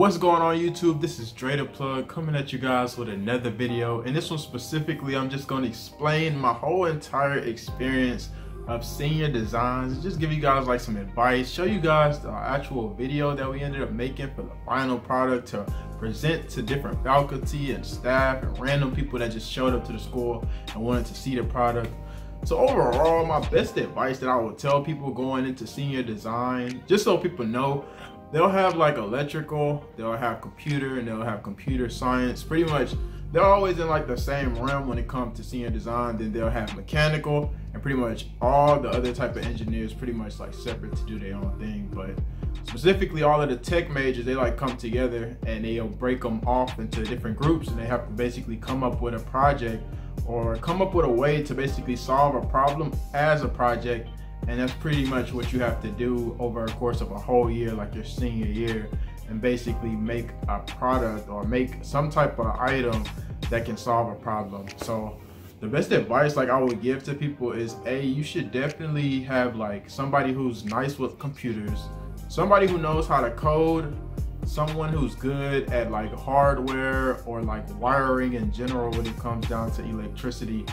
What's going on YouTube? This is Dre Plug coming at you guys with another video. And this one specifically, I'm just going to explain my whole entire experience of senior designs. Just give you guys like some advice, show you guys the actual video that we ended up making for the final product to present to different faculty and staff and random people that just showed up to the school and wanted to see the product. So overall, my best advice that I would tell people going into senior design, just so people know, they'll have like electrical, they'll have computer, and they'll have computer science. Pretty much, they're always in like the same realm when it comes to senior design. Then they'll have mechanical, and pretty much all the other type of engineers pretty much like separate to do their own thing. But specifically, all of the tech majors they like come together and they'll break them off into different groups, and they have to basically come up with a project or come up with a way to basically solve a problem as a project and that's pretty much what you have to do over a course of a whole year like your senior year and basically make a product or make some type of item that can solve a problem. So the best advice like i would give to people is a you should definitely have like somebody who's nice with computers somebody who knows how to code someone who's good at like hardware or like wiring in general when it comes down to electricity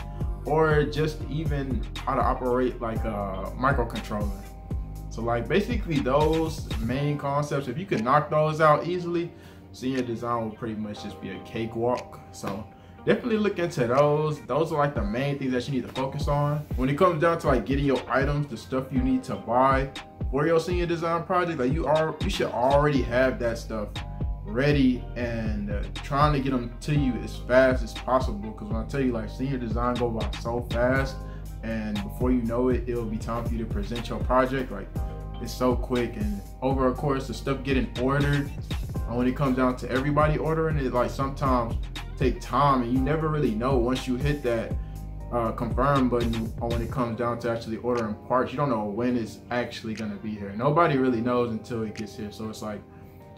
or just even how to operate like a microcontroller. So like basically those main concepts, if you could knock those out easily, senior design will pretty much just be a cakewalk. So definitely look into those. Those are like the main things that you need to focus on. When it comes down to like getting your items, the stuff you need to buy for your senior design project, like you are, you should already have that stuff ready and uh, trying to get them to you as fast as possible. Because when I tell you, like senior design go by so fast, and before you know it, it'll be time for you to present your project. Like it's so quick, and over a course, the stuff getting ordered. And when it comes down to everybody ordering it, like sometimes take time, and you never really know once you hit that uh, confirm button when it comes down to actually ordering parts. You don't know when it's actually gonna be here. Nobody really knows until it gets here. So it's like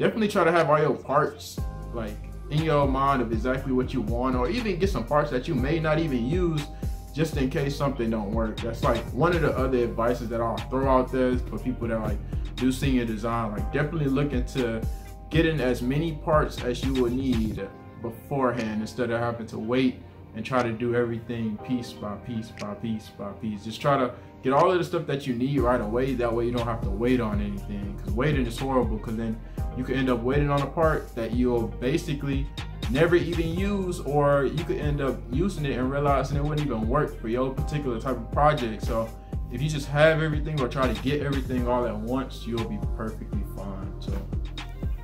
definitely try to have all your parts like in your mind of exactly what you want or even get some parts that you may not even use just in case something don't work. That's like one of the other advices that I'll throw out there for people that like do senior design. Like definitely look into getting as many parts as you will need beforehand instead of having to wait and try to do everything piece by piece by piece by piece. Just try to get all of the stuff that you need right away. That way you don't have to wait on anything. Because waiting is horrible. Because then you could end up waiting on a part that you'll basically never even use, or you could end up using it and realizing it wouldn't even work for your particular type of project. So if you just have everything or try to get everything all at once, you'll be perfectly fine. So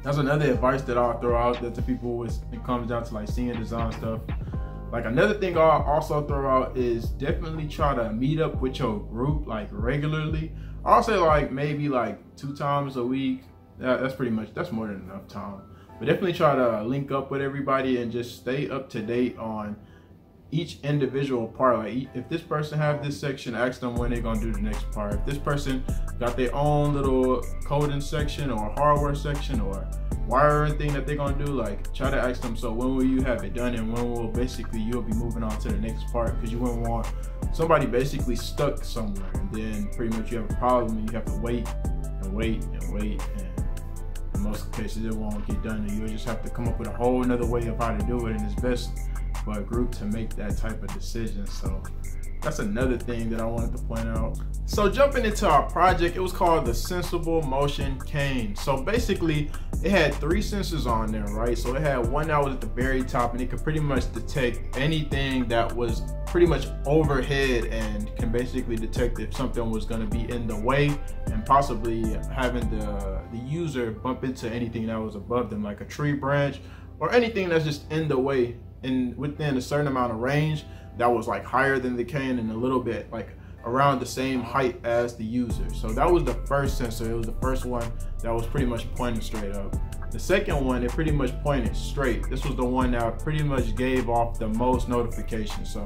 that's another advice that I'll throw out that to people when it comes down to like senior design stuff. Like another thing I'll also throw out is definitely try to meet up with your group like regularly. I'll say like maybe like two times a week. that's pretty much, that's more than enough time. But definitely try to link up with everybody and just stay up to date on each individual part. Like if this person have this section, ask them when they're gonna do the next part. If this person got their own little coding section or hardware section or wiring thing that they're gonna do, like try to ask them. So when will you have it done, and when will basically you'll be moving on to the next part? Because you wouldn't want somebody basically stuck somewhere, and then pretty much you have a problem, and you have to wait and wait and wait, and in most cases it won't get done, and you'll just have to come up with a whole another way of how to do it, and it's best for a group to make that type of decision. So that's another thing that I wanted to point out. So jumping into our project, it was called the Sensible Motion Cane. So basically, it had three sensors on there, right? So it had one that was at the very top and it could pretty much detect anything that was pretty much overhead and can basically detect if something was gonna be in the way and possibly having the, the user bump into anything that was above them, like a tree branch or anything that's just in the way and within a certain amount of range that was like higher than the cane and a little bit like around the same height as the user. So that was the first sensor. It was the first one that was pretty much pointing straight up. The second one, it pretty much pointed straight. This was the one that pretty much gave off the most notifications. So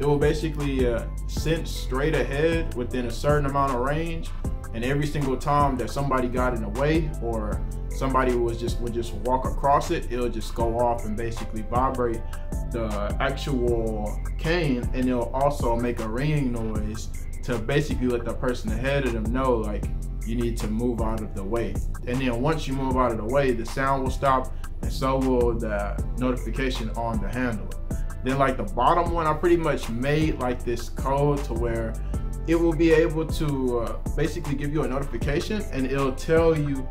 it will basically uh, sense straight ahead within a certain amount of range. And every single time that somebody got in the way or somebody was just would just walk across it, it'll just go off and basically vibrate the actual cane and it'll also make a ringing noise to basically let the person ahead of them know like you need to move out of the way. And then once you move out of the way, the sound will stop and so will the notification on the handle. Then like the bottom one, I pretty much made like this code to where it will be able to uh, basically give you a notification and it'll tell you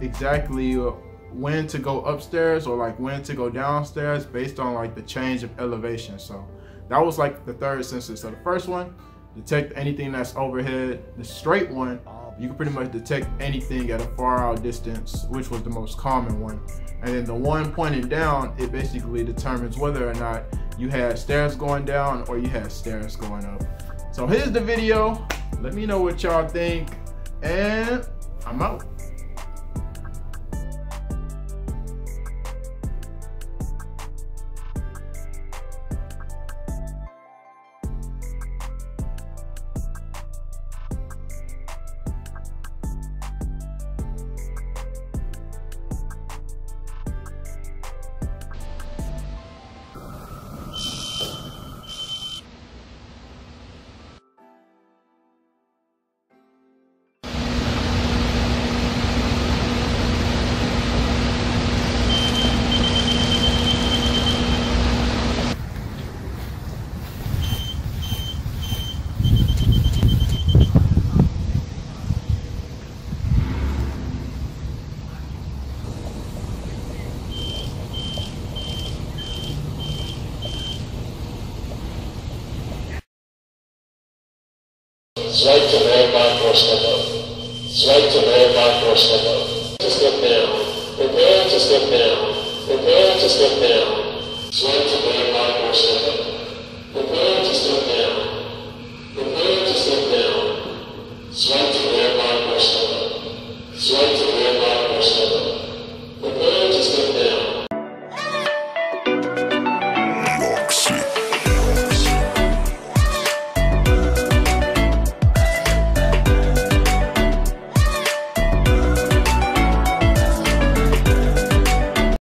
exactly uh, when to go upstairs or like when to go downstairs based on like the change of elevation. So that was like the third sensor. So the first one, detect anything that's overhead. The straight one, you can pretty much detect anything at a far out distance, which was the most common one. And then the one pointing down, it basically determines whether or not you had stairs going down or you had stairs going up. So here's the video. Let me know what y'all think. And I'm out. Swipe to verify or step up. Swipe to verify or step up. To step down. Prepare to step down. Prepare to step down. Swipe to